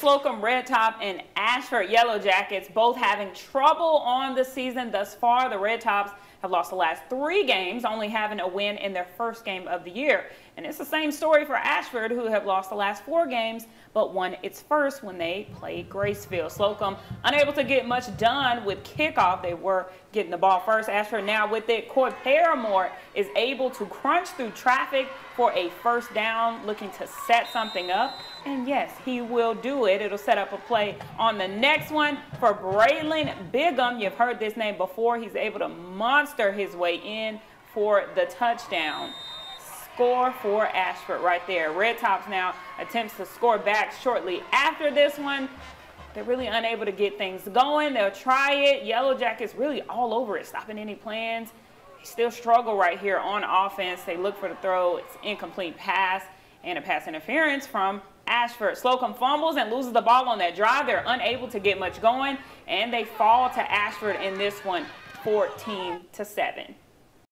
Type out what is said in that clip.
Slocomb Red Top and Ashford Yellow Jackets both having trouble on the season thus far. The Red Tops have lost the last three games, only having a win in their first game of the year. And it's the same story for Ashford, who have lost the last four games, but won its first when they played Graceville. Slocomb unable to get much done with kickoff. They were getting the ball first. Ashford now with it. Court Paramore is able to crunch through traffic for a first down, looking to set something up. And yes, he will it. It'll set up a play on the next one for Braylon Bigham. You've heard this name before. He's able to monster his way in for the touchdown. Score for Ashford right there. Red Tops now attempts to score back shortly after this one. They're really unable to get things going. They'll try it. Yellow Jackets really all over it, stopping any plans. They still struggle right here on offense. They look for the throw. It's incomplete pass and a pass interference from Ashford. Slocomb fumbles and loses the ball on that drive. They're unable to get much going, and they fall to Ashford in this one, 14 to 7.